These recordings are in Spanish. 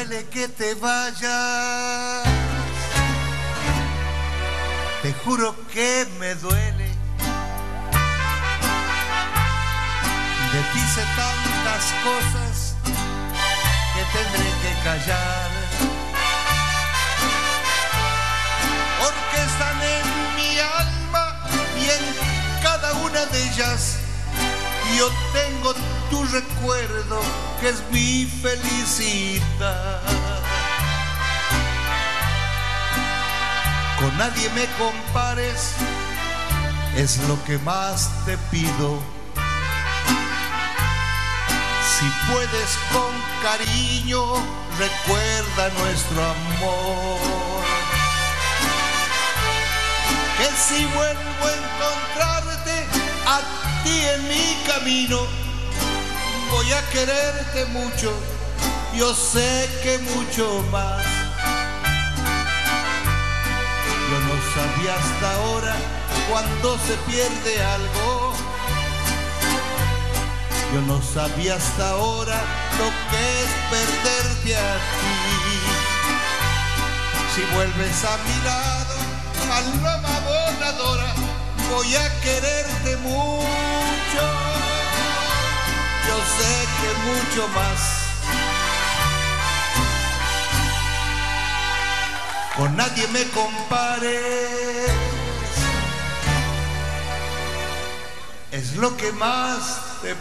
Duele que te vayas. Te juro que me duele. De ti sé tantas cosas que tendré que callar. Porque están en mi alma y en cada una de ellas yo tengo tu recuerdo que es mi felicidad. Con nadie me compares, es lo que más te pido. Si puedes con cariño, recuerda nuestro amor. Que si vuelvo a encontrarte a ti en mi camino, voy a quererte mucho, yo sé que mucho más. Yo no sabía hasta ahora cuando se pierde algo. Yo no sabía hasta ahora lo que es perderte a ti. Si vuelves a mi lado, paloma voladora, voy a quererte mucho. Yo sé que mucho más. Con nadie me compares. Es lo que más te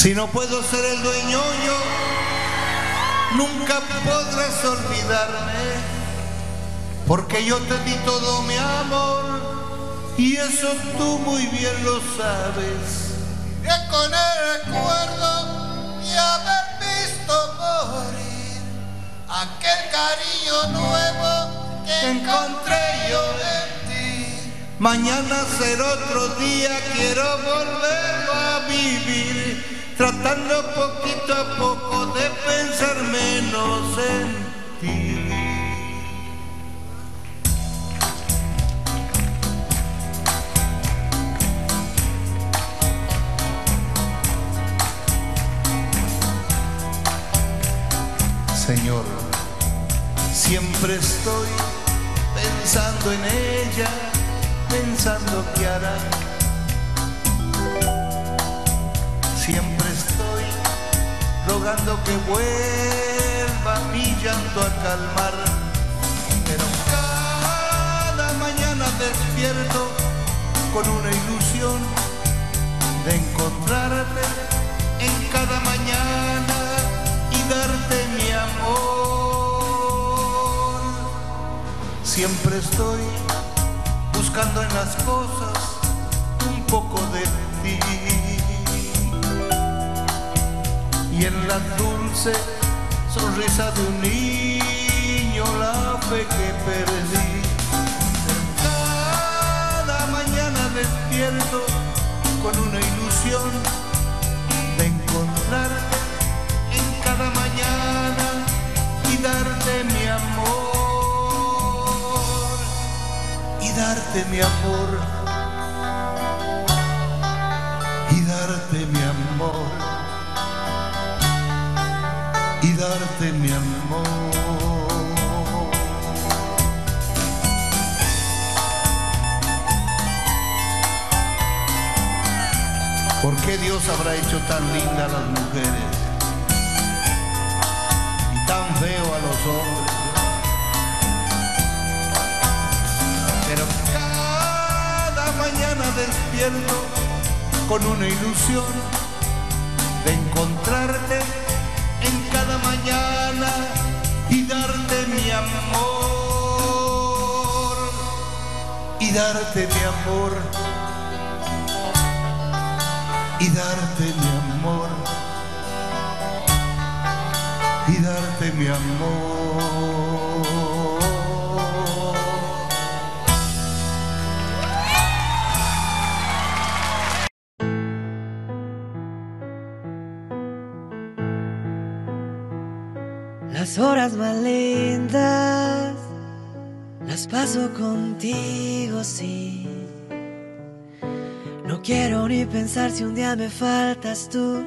Si no puedo ser el dueño yo, nunca podrás olvidarme, porque yo te di todo mi amor y eso tú muy bien lo sabes. que con el recuerdo de haber visto morir aquel cariño nuevo que encontré yo en ti. Mañana será otro día, quiero volverlo a vivir. Tratando poquito a poco de pensar menos en ti. Señor, siempre estoy pensando en ella, pensando que hará rogando que vuelva mi llanto a calmar. Pero cada mañana despierto con una ilusión de encontrarte en cada mañana y darte mi amor. Siempre estoy buscando en las cosas un poco de y en la dulce sonrisa de un niño la fe que perdí. Cada mañana despierto con una ilusión de encontrarte en cada mañana y darte mi amor y darte mi amor ¿Por qué Dios habrá hecho tan linda a las mujeres y tan feo a los hombres? Pero cada mañana despierto con una ilusión de encontrarte en cada mañana y darte mi amor. Y darte mi amor y darte mi amor y darte mi amor Las horas más lindas las paso contigo, sí. No quiero ni pensar si un día me faltas tú.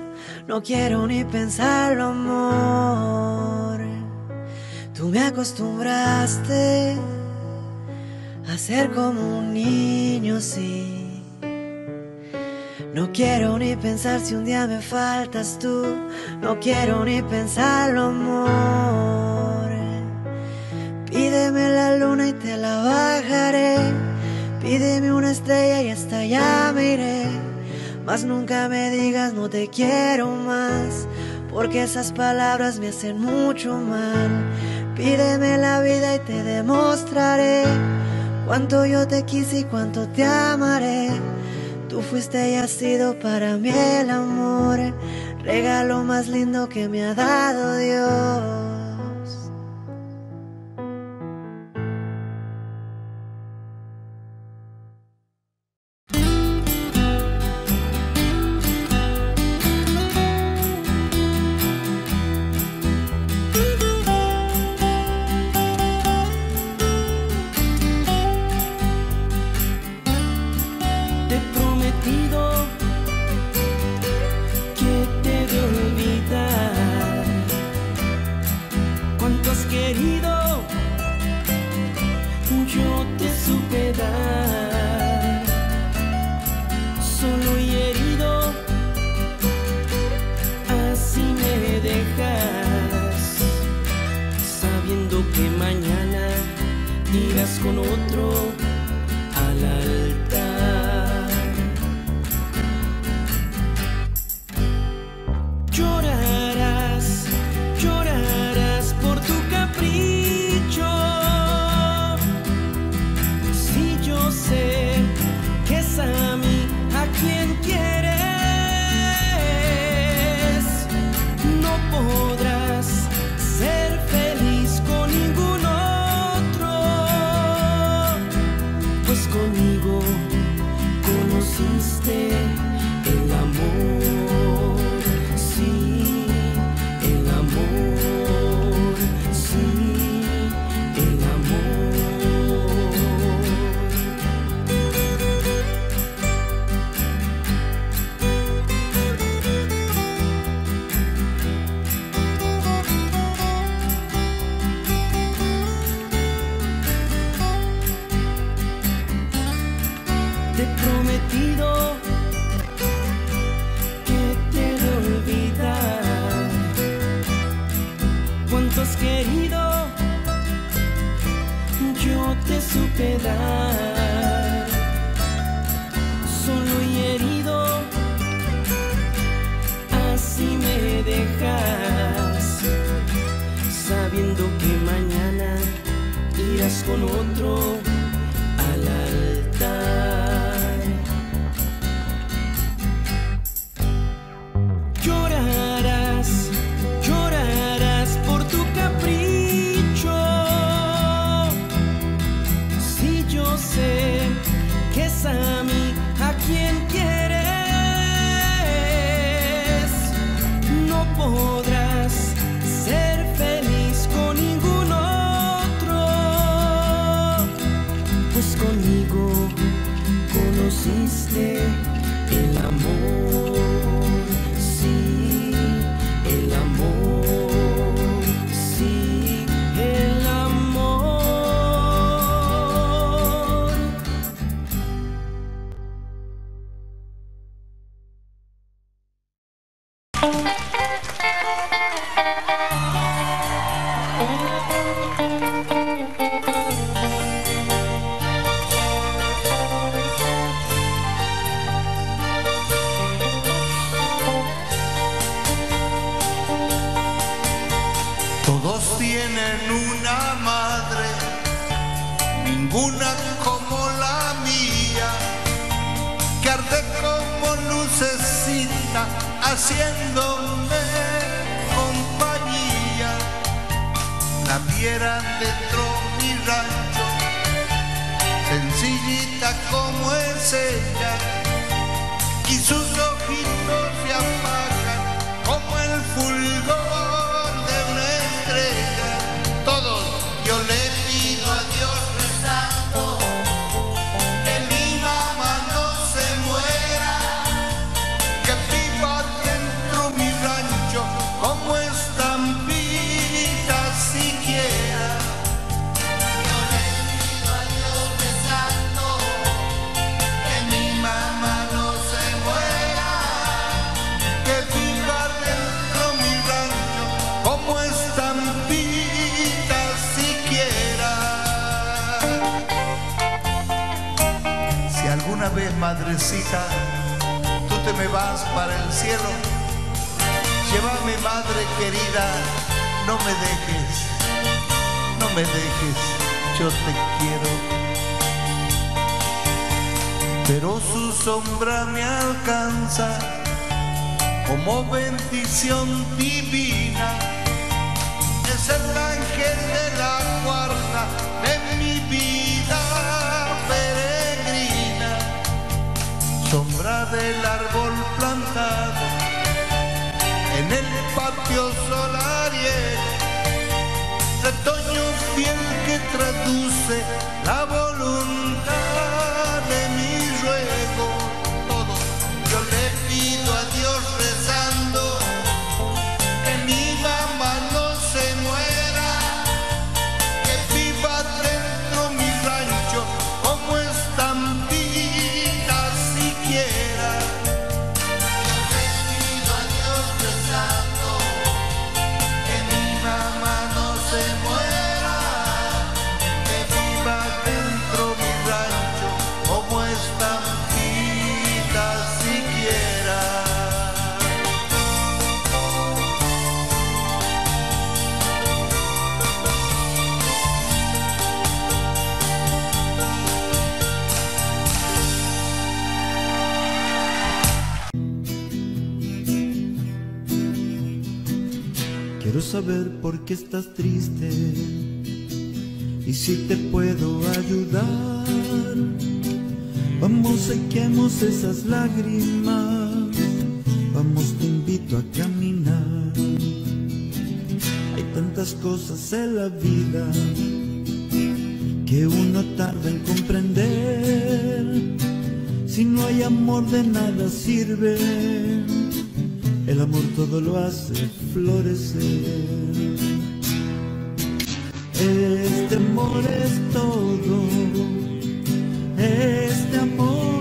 No quiero ni pensarlo, amor. Tú me acostumbraste a ser como un niño, sí. No quiero ni pensar si un día me faltas tú. No quiero ni pensarlo, amor. Pídeme la luna y te la bajaré. Pídeme una estrella y hasta allá me iré. Mas nunca me digas no te quiero más. Porque esas palabras me hacen mucho mal. Pídeme la vida y te demostraré cuánto yo te quise y cuánto te amaré. Tú fuiste y has sido para mí el amor, regalo más lindo que me ha dado Dios. Con otro existe el amor. divina, es el ángel de la guarda de mi vida peregrina, sombra del árbol plantado en el patio solariego, retoño fiel que traduce la voluntad. saber por qué estás triste y si te puedo ayudar. Vamos, sequemos esas lágrimas, vamos, te invito a caminar. Hay tantas cosas en la vida que uno tarda en comprender. Si no hay amor de nada sirve el amor todo lo hace florecer. Este amor es todo, este amor.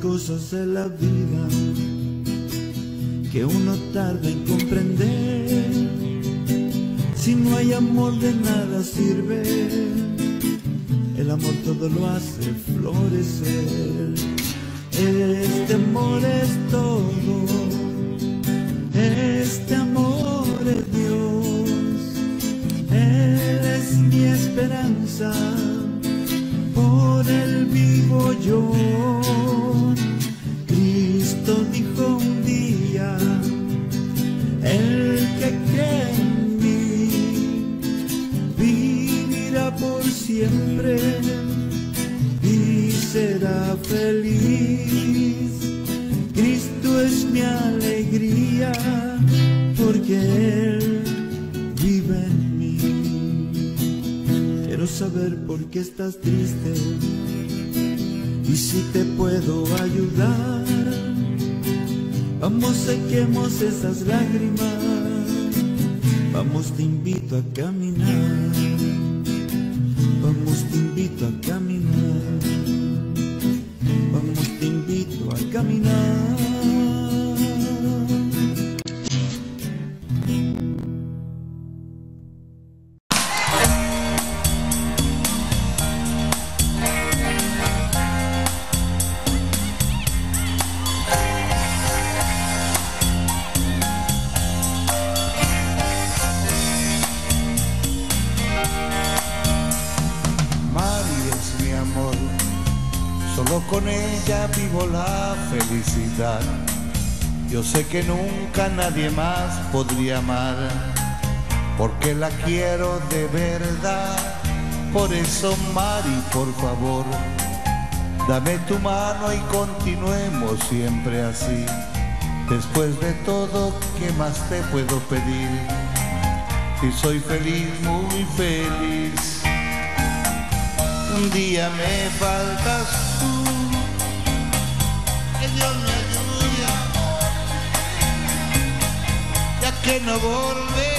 Cosas en la vida que uno tarda en comprender. Si no hay amor de nada sirve, el amor todo lo hace florecer. Este amor es todo, este amor es Dios, Él es mi esperanza, qué estás triste y si te puedo ayudar. Vamos, sequemos esas lágrimas. Vamos, te invito a caminar. Nadie más podría amar, porque la quiero de verdad. Por eso, Mari, por favor, dame tu mano y continuemos siempre así. Después de todo, ¿qué más te puedo pedir? Si soy feliz, muy feliz. Un día me faltas tú, que me que no volveré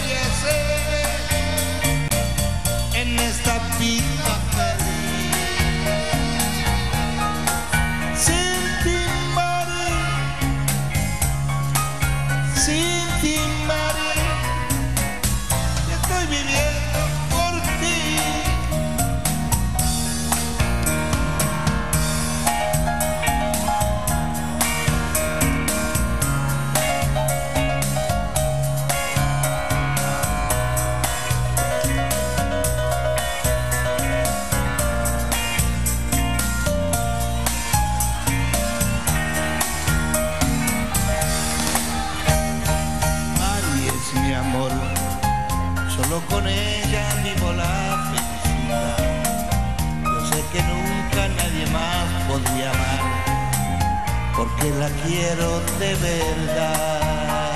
quiero de verdad.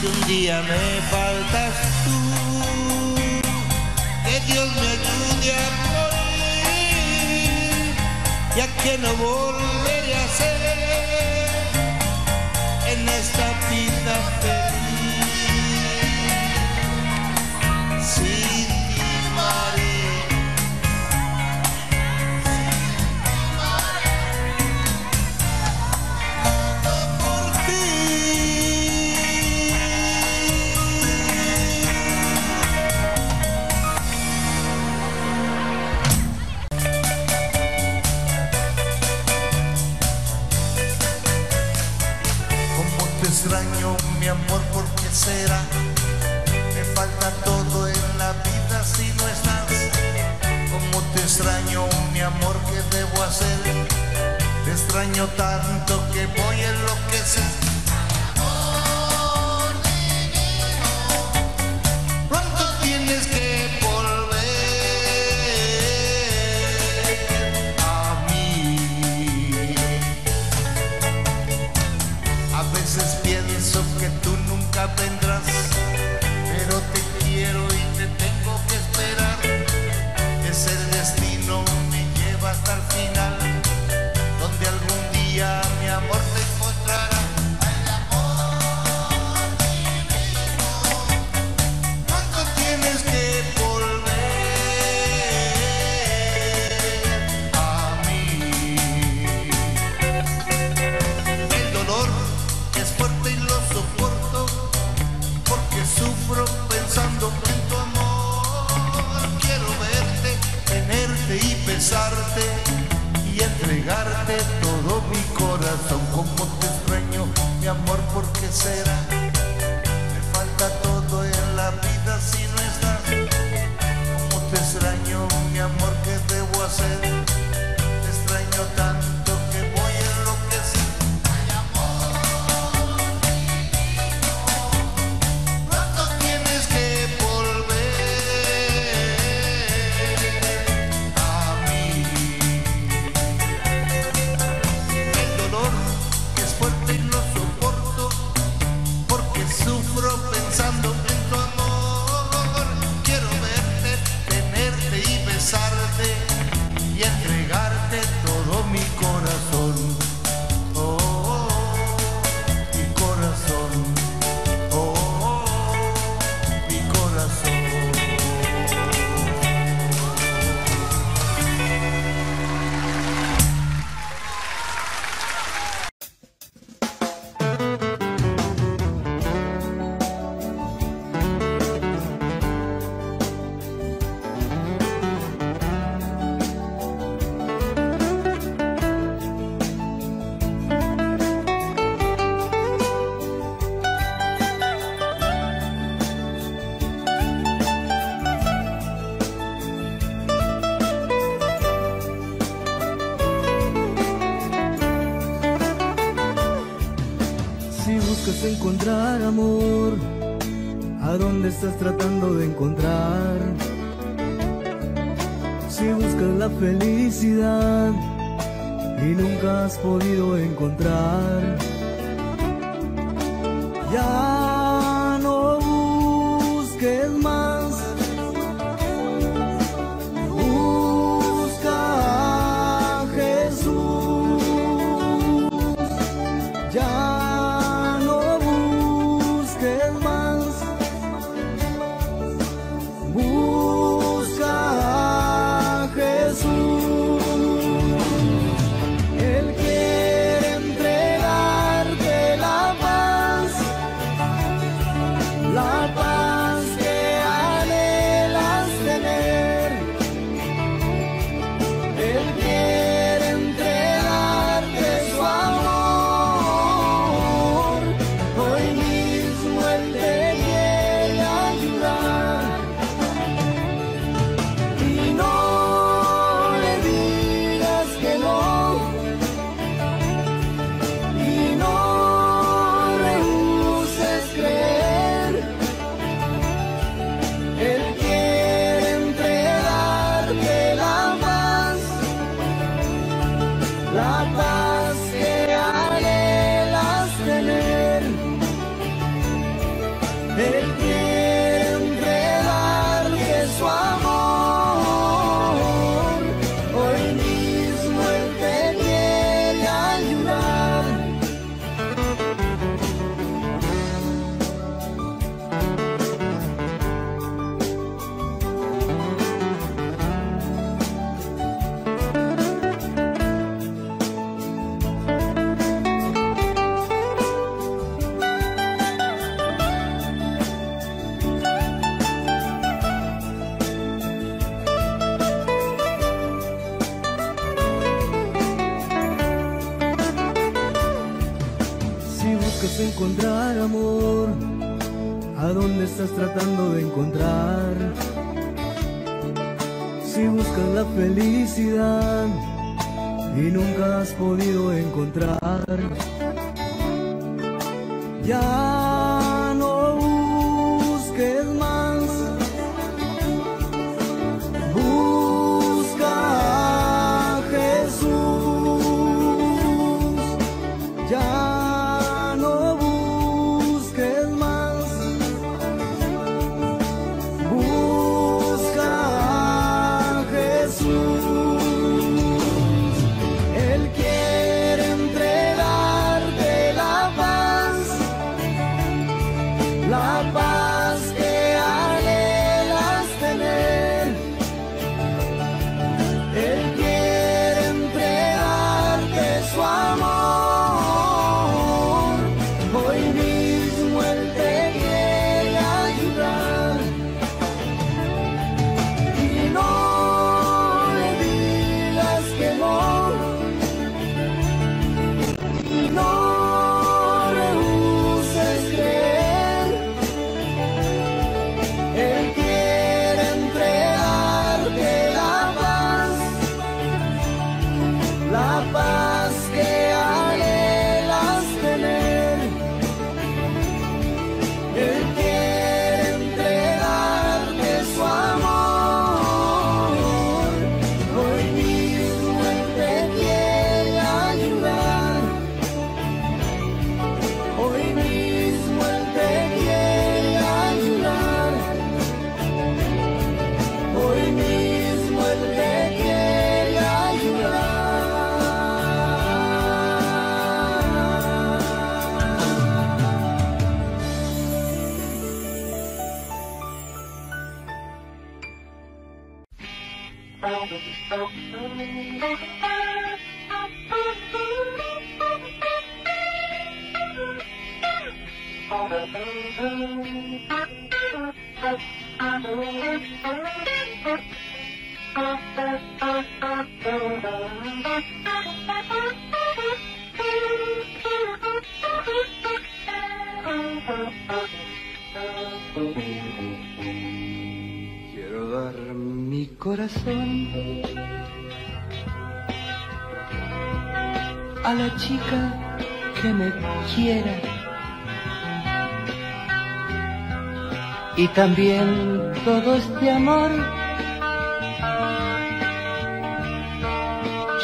Si un día me faltas tú, que Dios me ayude a morir, ya que no volveré a ser encontrar amor? ¿A dónde estás tratando de encontrar? Si buscas la felicidad y nunca has podido encontrar. Ya encontrar amor? ¿A dónde estás tratando de encontrar? Si buscas la felicidad y nunca has podido encontrar. Ya Quiero dar mi corazón a la chica que me quiera. Y también todo este amor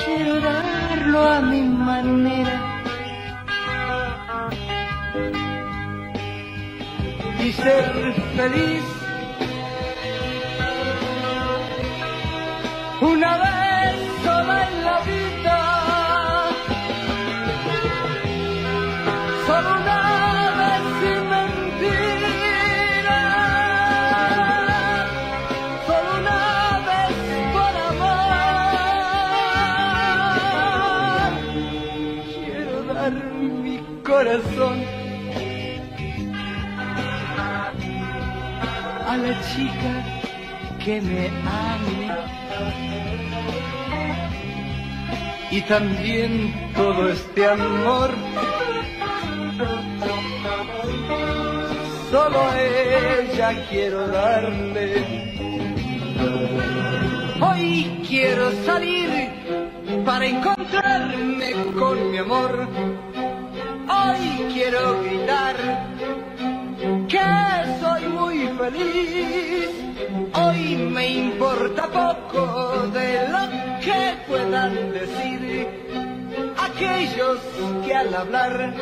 quiero darlo a mi manera. Y ser feliz que me ame. y también todo este amor. Solo ella quiero darle. Hoy quiero salir para encontrarme con mi amor. Hoy quiero gritar que soy muy feliz. Hoy me importa poco de lo que puedan decir aquellos que al hablar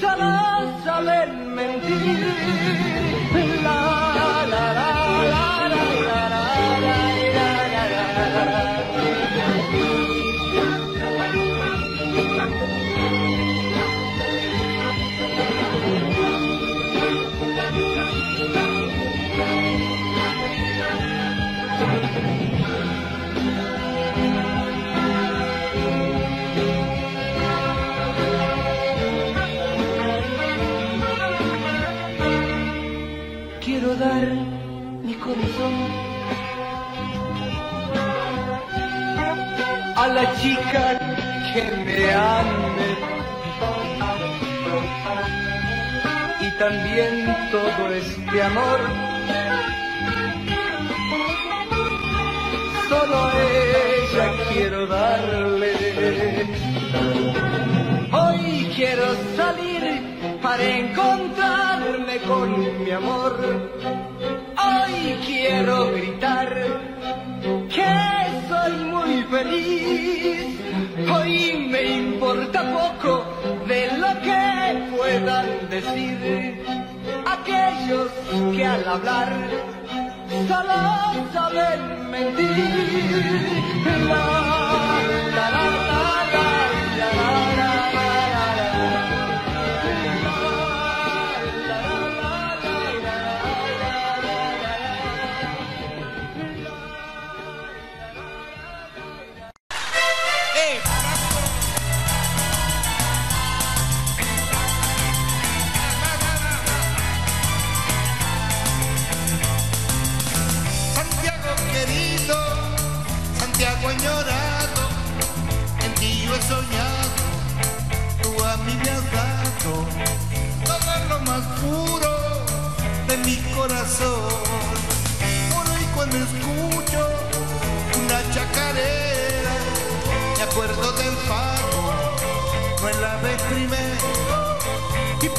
solo saben mentir. La chica que me ame y también todo este amor. Solo a ella quiero darle. Hoy quiero salir para encontrarme con mi amor. Hoy quiero gritar feliz. Hoy me importa poco de lo que puedan decir aquellos que al hablar solo saben mentir. La, la,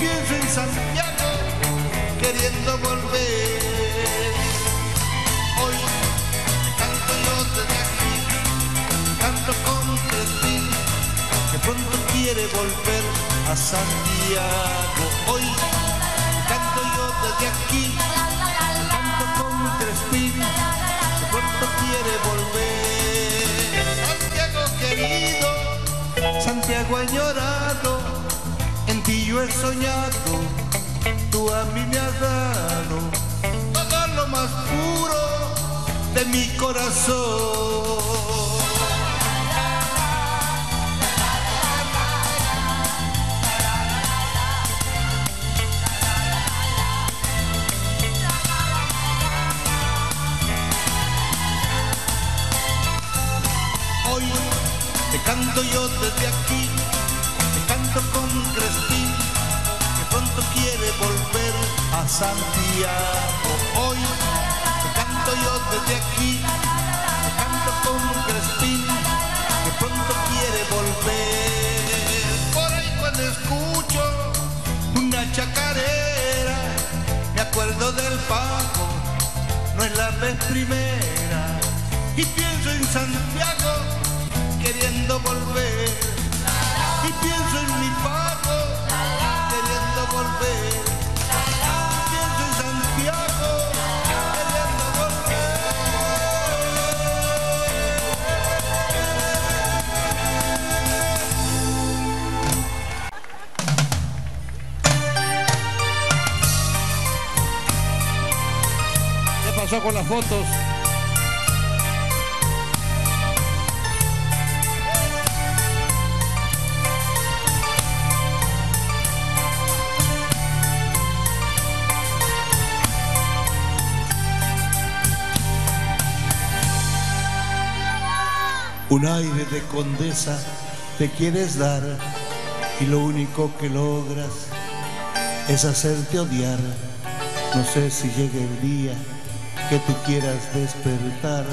pienso en Santiago queriendo volver. Hoy canto yo desde aquí, canto con Crespi, que pronto quiere volver a Santiago. Hoy canto yo desde aquí, canto con Crespi, que pronto quiere volver. Santiago querido, Santiago ti yo he soñado, tú a mí me has dado todo lo más puro de mi corazón. Hoy te canto yo desde aquí, Santiago. Hoy te canto yo desde aquí, te canto con Crespín, que pronto quiere volver. Por ahí cuando escucho una chacarera, me acuerdo del pago, no es la vez primera, y pienso en Santiago queriendo volver, y pienso en mi pago queriendo volver, ¿Qué pasó con las fotos? Un aire de condesa te quieres dar y lo único que logras es hacerte odiar. No sé si llegue el día que tú quieras despertar.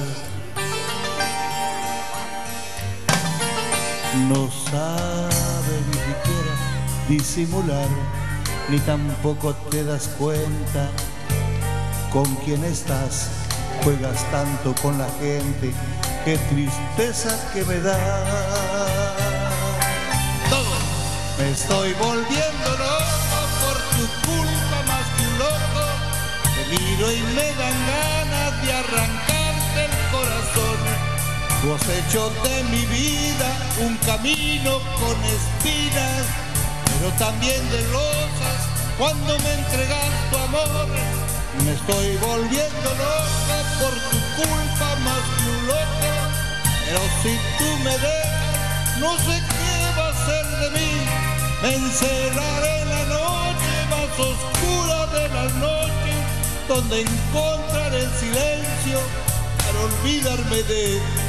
No sabe ni siquiera disimular, ni tampoco te das cuenta con quién estás. Juegas tanto con la gente, qué tristeza que me da. Todo. Me estoy volviendo loco por tu culpa más que un loco. Te miro y me dan Tú has hecho de mi vida un camino con espinas, pero también de rosas cuando me entregas tu amor. Me estoy volviendo loco por tu culpa más que un loco. Pero si tú me dejas, no sé qué va a ser de mí. Me encerraré en la noche más oscura de las noches, donde encontraré silencio para olvidarme de ti.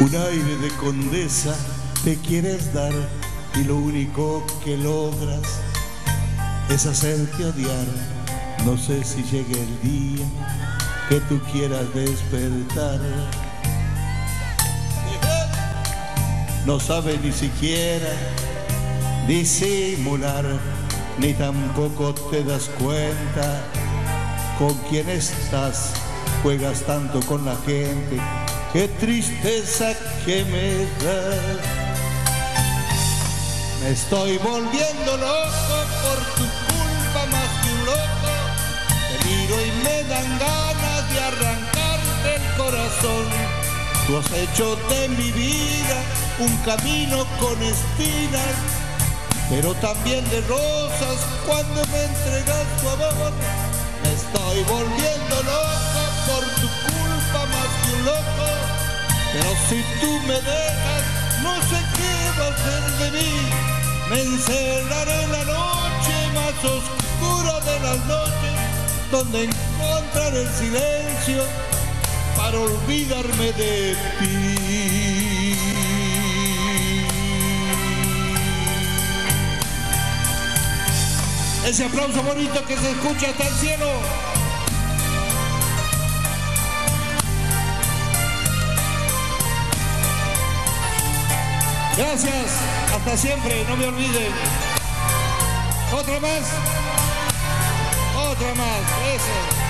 Un aire de condesa te quieres dar y lo único que logras es hacerte odiar. No sé si llegue el día que tú quieras despertar. No sabe ni siquiera disimular, ni tampoco te das cuenta con quién estás. Juegas tanto con la gente, qué tristeza que me da. Me estoy volviendo loco por tu culpa más que un loco. Te miro y me dan ganas de arrancarte el corazón. Tú has hecho de mi vida un camino con espinas, pero también de rosas cuando me entregas tu amor. Estoy volviendo loco por tu culpa más que un loco. Pero si tú me dejas, no sé qué va a ser de mí. Me encerraré en la noche más oscura de las noches, donde encontraré el silencio para olvidarme de ti. Ese aplauso bonito que se escucha hasta el cielo. Gracias, hasta siempre, no me olviden. Otra más. Otra más, eso.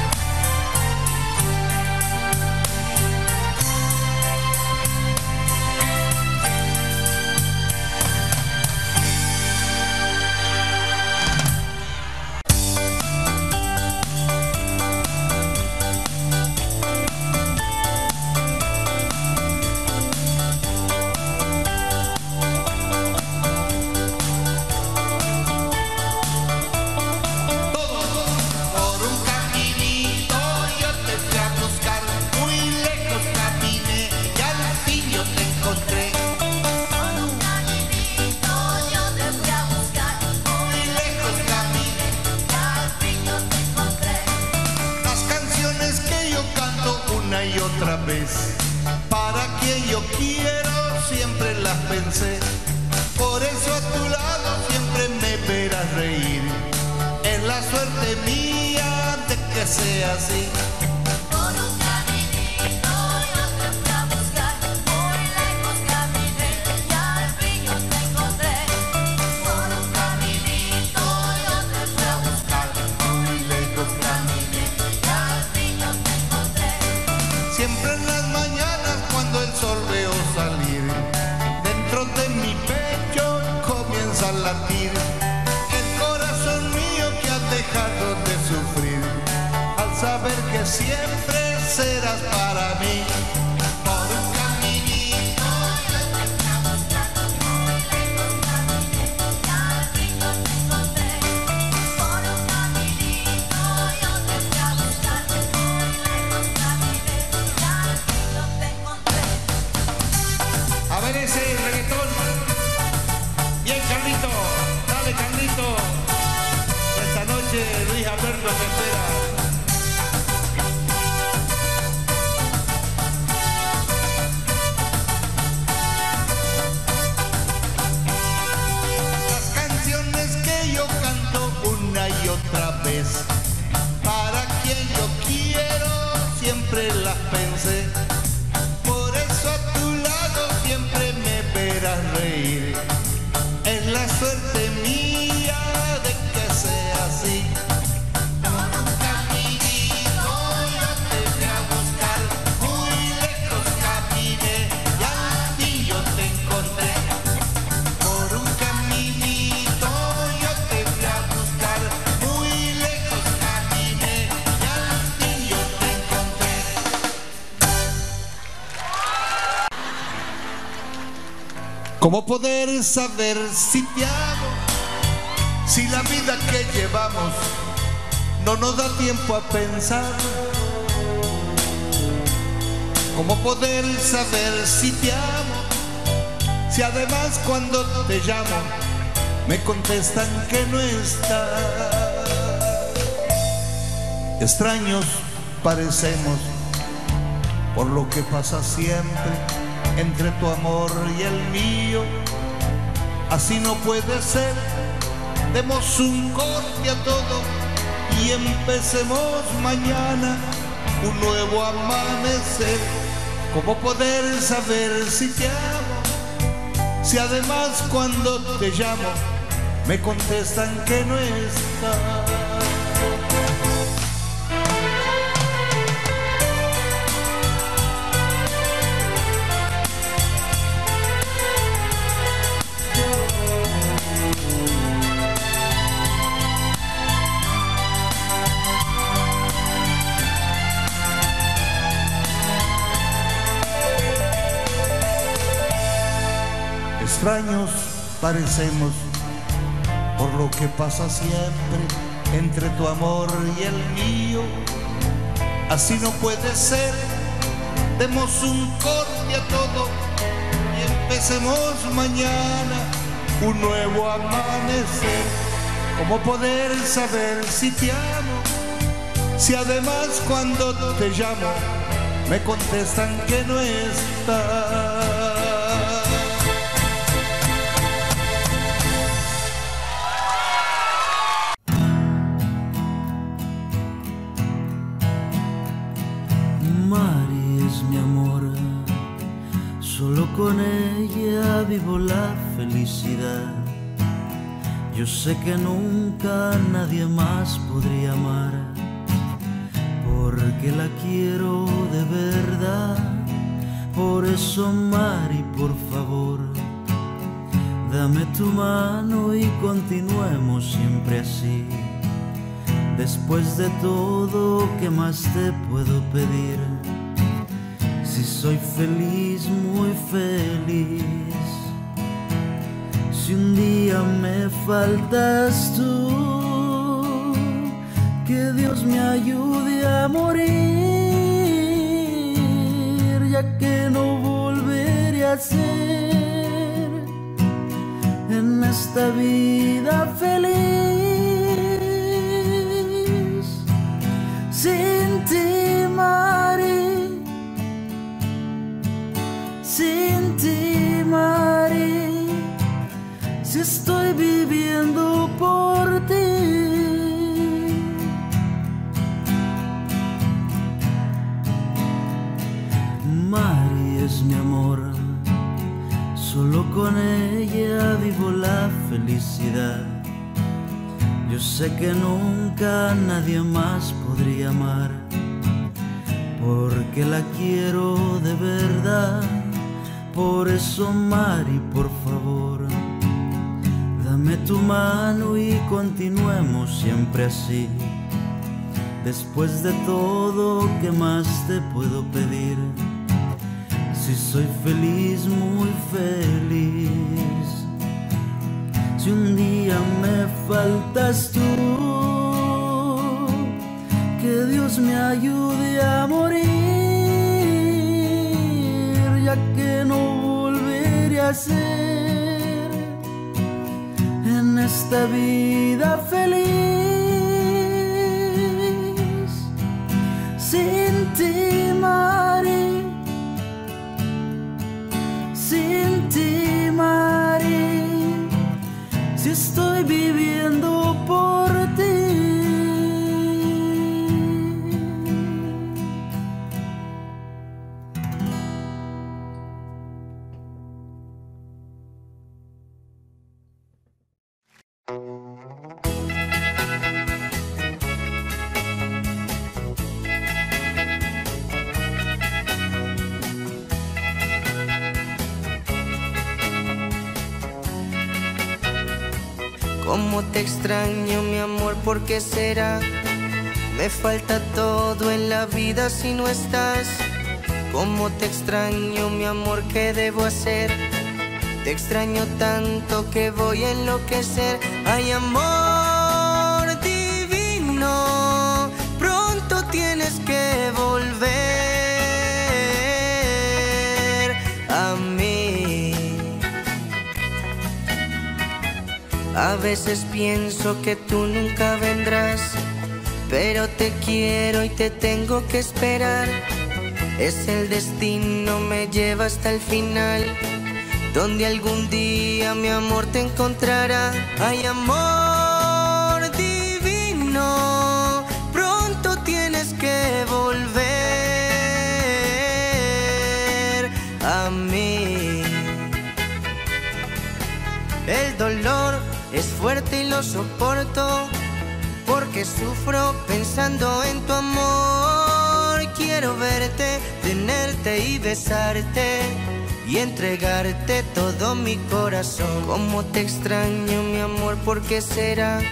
Saber si te amo? Si la vida que llevamos no nos da tiempo a pensar. ¿Cómo poder saber si te amo? Si además cuando te llamo me contestan que no está. Extraños parecemos por lo que pasa siempre entre tu amor y el mío. Así no puede ser, demos un corte a todo y empecemos mañana un nuevo amanecer. ¿Cómo poder saber si te amo? Si además cuando te llamo me contestan que no estás. Extraños parecemos por lo que pasa siempre entre tu amor y el mío. Así no puede ser, demos un corte a todo y empecemos mañana un nuevo amanecer. ¿Cómo poder saber si te amo? Si además cuando te llamo me contestan que no estás. Yo sé que nunca nadie más podría amar, porque la quiero de verdad. Por eso, Mari, por favor, dame tu mano y continuemos siempre así. Después de todo, ¿qué más te puedo pedir? Si soy feliz, muy feliz. Si un día me faltas tú, que Dios me ayude a morir, ya que no volveré a ser en esta vida feliz. Sin ti, María si estoy viviendo por ti. Mari es mi amor, solo con ella vivo la felicidad. Yo sé que nunca nadie más podría amar, porque la quiero de verdad. Por eso, Mari, por favor, dame tu mano y continuemos siempre así. Después de todo, ¿qué más te puedo pedir? Si soy feliz, muy feliz. Si un día me faltas tú, que Dios me ayude a morir, ya que no volveré a ser esta vida feliz. Sin ti, Mari, ¿por qué será? Me falta todo en la vida si no estás. Cómo te extraño, mi amor, ¿qué debo hacer? Te extraño tanto que voy a enloquecer. Ay, amor A veces pienso que tú nunca vendrás, pero te quiero y te tengo que esperar. Es el destino, me lleva hasta el final, donde algún día mi amor te encontrará. Ay, amor divino, pronto tienes que volver a mí. El dolor fuerte y lo soporto porque sufro pensando en tu amor. Quiero verte, tenerte y besarte y entregarte todo mi corazón. Como te extraño, mi amor, ¿por qué será?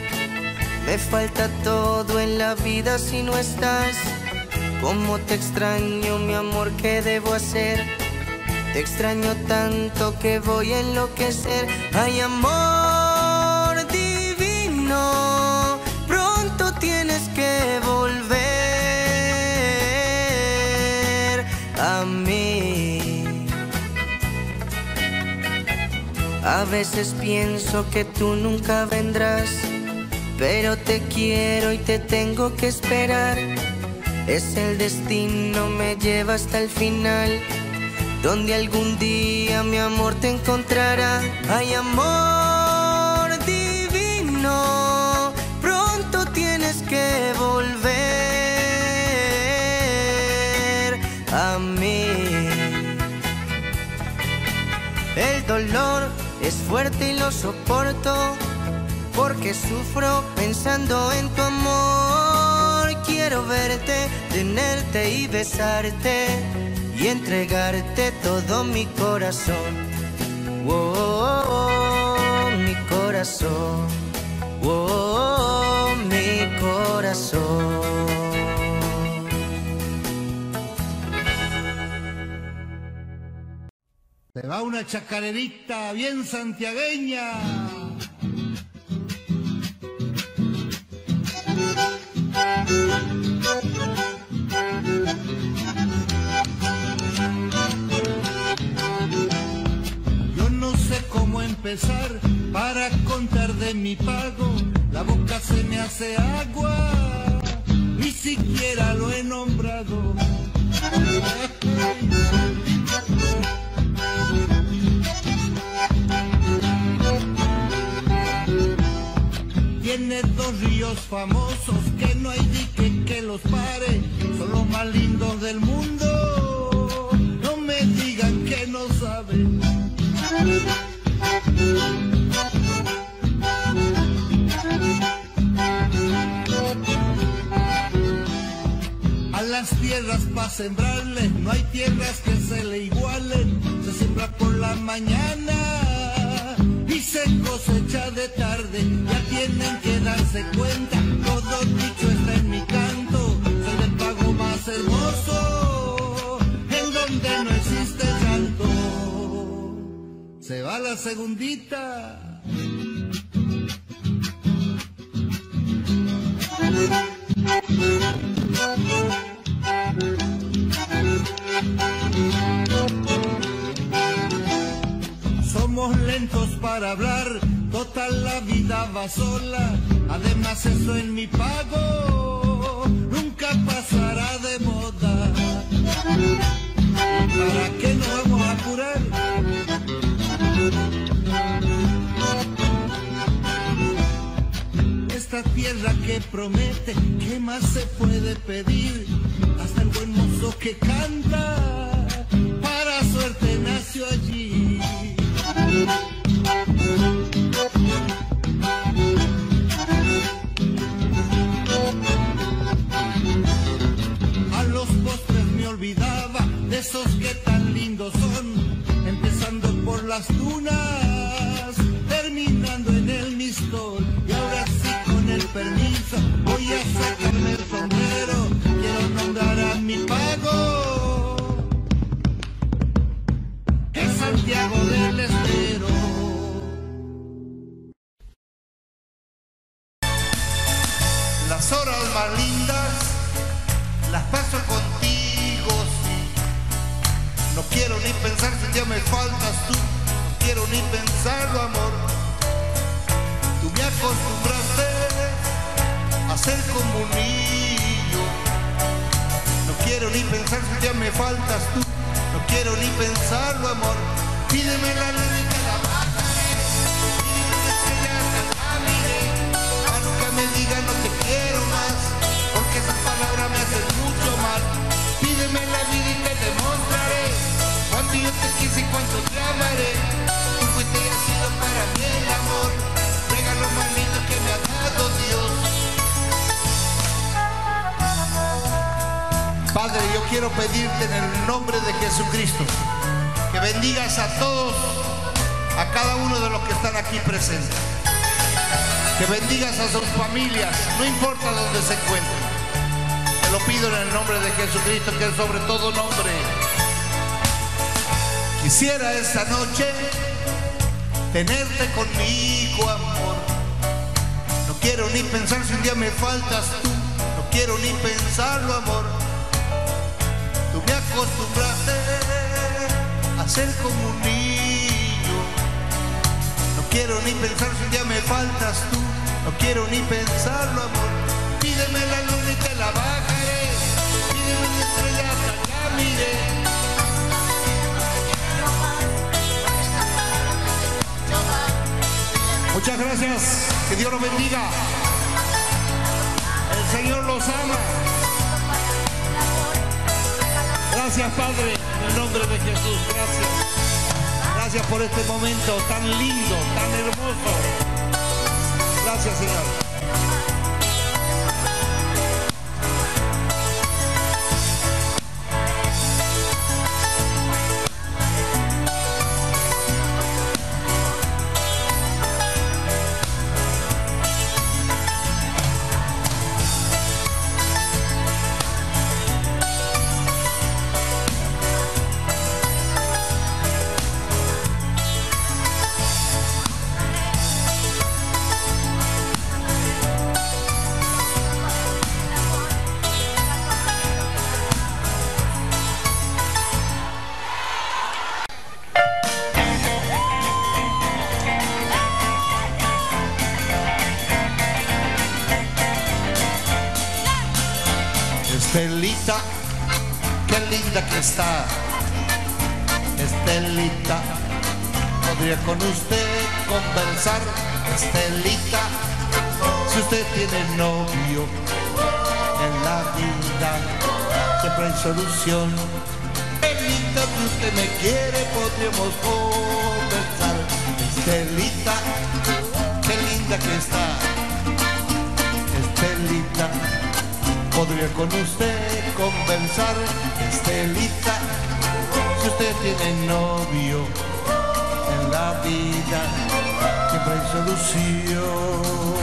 Me falta todo en la vida si no estás. Como te extraño, mi amor, ¿qué debo hacer? Te extraño tanto que voy a enloquecer. Ay, amor pronto tienes que volver a mí. A veces pienso que tú nunca vendrás, pero te quiero y te tengo que esperar. Es el destino, me lleva hasta el final donde algún día mi amor te encontrará. Ay, amor es fuerte y lo soporto porque sufro pensando en tu amor. Quiero verte, tenerte y besarte y entregarte todo mi corazón. Oh, mi corazón. Oh, mi corazón. Te va una chacarerita bien santiagueña. Yo no sé cómo empezar para contar de mi pago. La boca se me hace agua, ni siquiera lo he nombrado. Los famosos que no hay dique que los pare, son los más lindos del mundo. No me digan que no saben. A las tierras para sembrarle, no hay tierras que se le igualen. Se siembra por la mañana se cosecha de tarde. Ya tienen que darse cuenta, todo dicho está en mi canto. Soy el pago más hermoso, en donde no existe llanto. Se va la segundita. Lentos para hablar, total la vida va sola. Además eso en mi pago nunca pasará de moda. ¿Para qué nos vamos a apurar? Esta tierra que promete, ¿qué más se puede pedir? Hasta el buen mozo que canta, para suerte nació allí. Permiso, voy a sacarme el sombrero, quiero nombrar a mi pago, Santiago del Estero. Las horas más lindas las paso contigo, sí. No quiero ni pensar si ya me faltas tú. No quiero ni pensarlo, amor. Tú me acostumbraste a ser como un niño. No quiero ni pensar si ya me faltas tú. Quiero ni pensarlo, amor. Pídeme la luz la bajaré. Pídeme una estrella hasta nunca me digas no te quiero más. Porque esas palabras me hacen mucho mal. Pídeme la vida y te demostraré. Cuánto yo te quise y cuánto te amaré. Padre, yo quiero pedirte en el nombre de Jesucristo que bendigas a todos, a cada uno de los que están aquí presentes. Que bendigas a sus familias, no importa dónde se encuentren. Te lo pido en el nombre de Jesucristo, que es sobre todo nombre. Quisiera esta noche tenerte conmigo, amor. No quiero ni pensar si un día me faltas tú. No quiero ni pensarlo, amor. Acostumbraste a ser como un niño. No quiero ni pensar si un día me faltas tú. No quiero ni pensarlo, amor. Pídeme la luna y te la bajaré. Pídeme una estrella hasta la miré. Muchas gracias. Que Dios los bendiga. El Señor los ama. Gracias, Padre, en el nombre de Jesús. Gracias. Gracias por este momento tan lindo, tan hermoso. Gracias, Señor. Conversar. Estelita, Si usted tiene novio en la vida, siempre hay solución. Estelita, si usted me quiere, podríamos conversar. Estelita, qué linda que está. Estelita, podría con usted conversar. Estelita, si usted tiene novio la vida, siempre hay solución.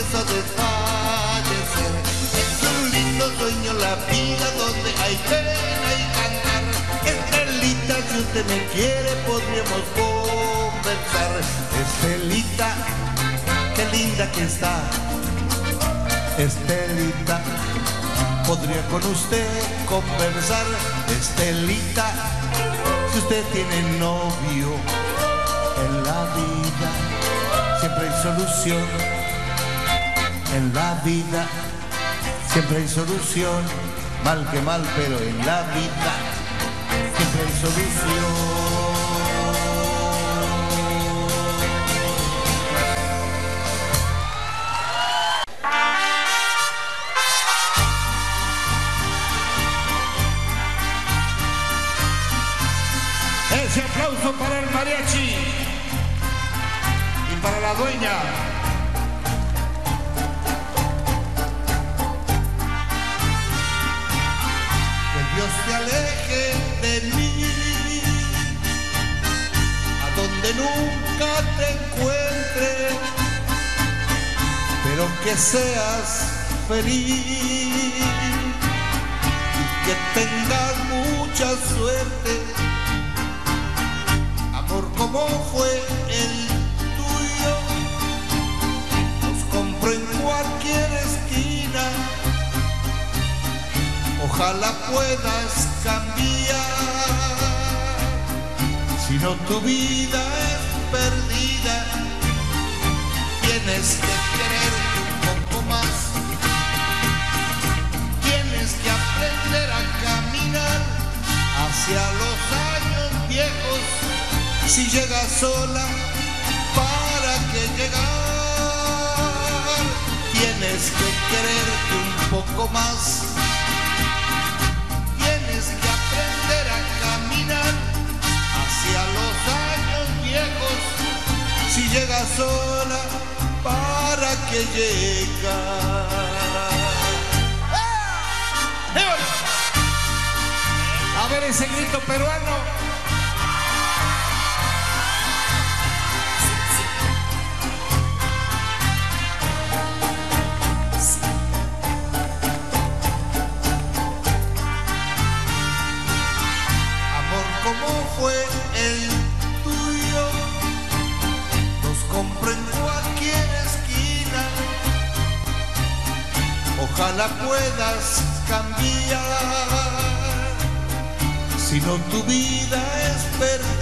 Empiezo a desfallecer. Es un lindo sueño la vida donde hay pena y cantar. Estelita, si usted me quiere podríamos conversar. Estelita, qué linda que está. Estelita, podría con usted conversar. Estelita, si usted tiene novio en la vida, siempre hay solución. En la vida, siempre hay solución. Mal que mal, pero en la vida, siempre hay solución. Seas feliz y que tengas mucha suerte amor como fue el tuyo. Los compro en cualquier esquina. Ojalá puedas cambiar. Si no tu vida es perdida, tienes que hacia los años viejos si llegas sola, ¿para qué llegar? Tienes que quererte un poco más. Tienes que aprender a caminar hacia los años viejos. Si llegas sola, ¿para qué llegar? A ver ese grito peruano. Amor, como fue el tuyo? Los compro en cualquier esquina. Ojalá puedas cambiar. Si no tu vida es perdida,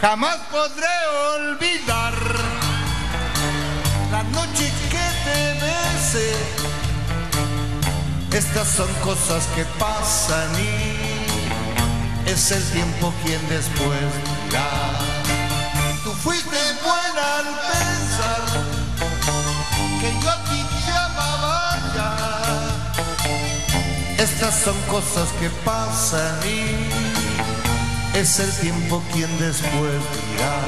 Jamás podré olvidar la noche que te besé. Estas son cosas que pasan y es el tiempo quien después dirá. Tú fuiste buena al pensar que yo a ti te amaba ya. Estas son cosas que pasan y es el tiempo quien después dirá.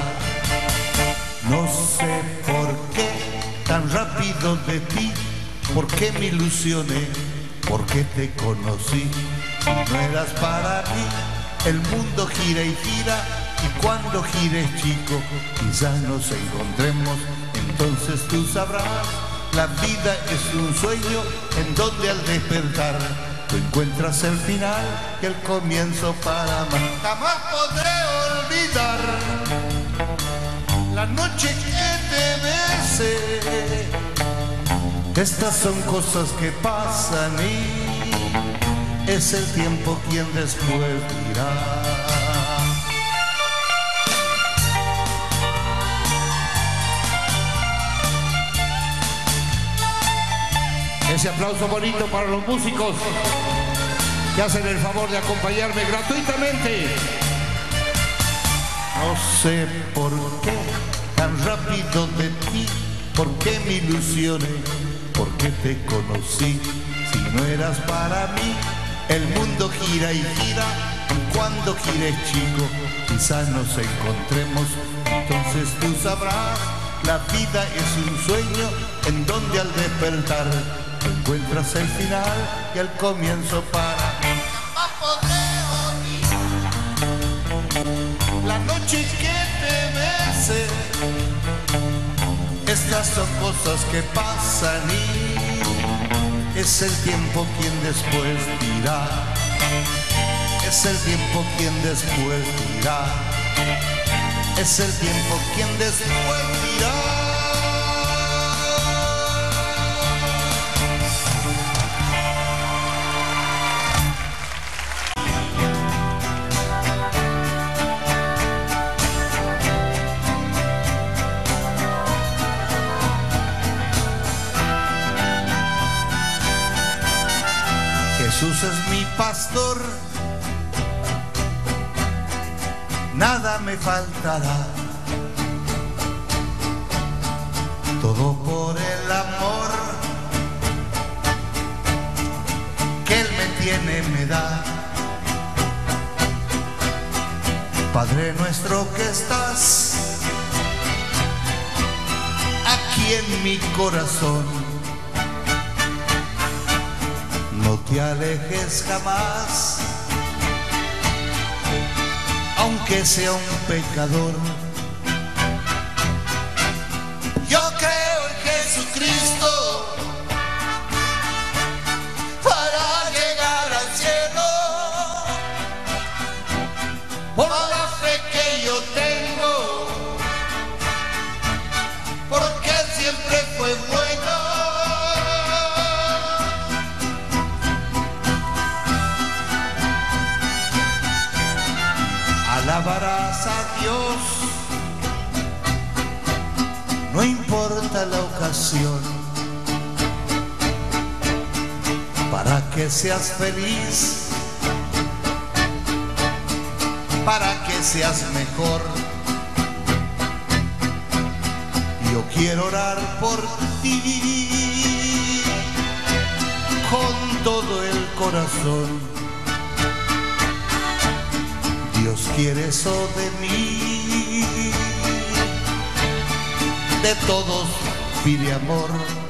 No sé por qué tan rápido de ti, por qué me ilusioné, por qué te conocí. No eras para mí, el mundo gira y gira, y cuando gires chico, quizás nos encontremos, entonces tú sabrás. La vida es un sueño en donde al despertar tú encuentras el final y el comienzo para amar. Jamás podré olvidar la noche que te besé. Estas son cosas que pasan y es el tiempo quien después dirá. Ese aplauso bonito para los músicos que hacen el favor de acompañarme gratuitamente. No sé por qué tan rápido de ti, por qué me ilusioné, por qué te conocí. Si no eras para mí, el mundo gira y gira. Y cuando gires chico, quizás nos encontremos. Entonces tú sabrás, la vida es un sueño en donde al despertar encuentras el final y el comienzo para olvidar la noche que te besé. Estas son cosas que pasan y es el tiempo quien después dirá. Es el tiempo quien después dirá. Es el tiempo quien después dirá. Me faltará. Todo por el amor que Él me tiene, me da. Padre nuestro que estás aquí en mi corazón. No te alejes jamás, aunque sea un pecador. Seas feliz, para que seas mejor. Yo quiero orar por ti con todo el corazón. Dios quiere eso de mí. De todos pide amor.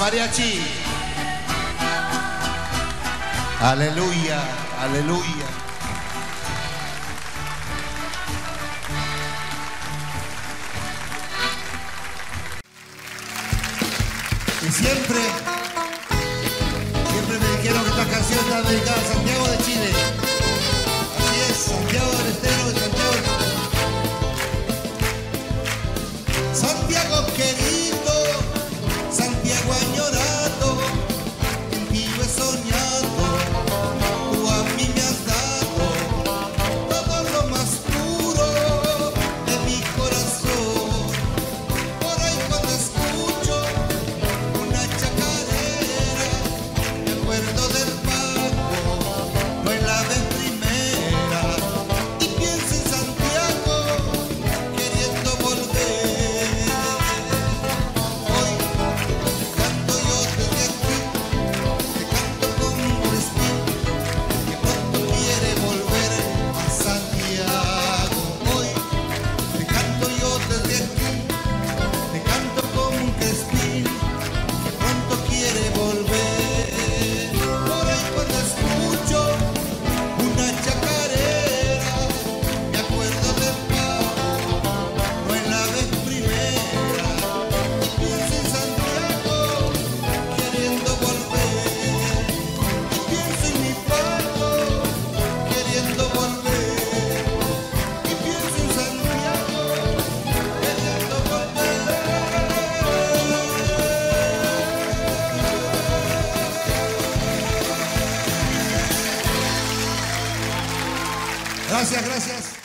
Mariachi. Aleluya, aleluya. Gracias, gracias.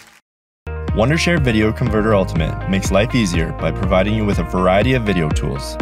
Wondershare Video Converter Ultimate makes life easier by providing you with a variety of video tools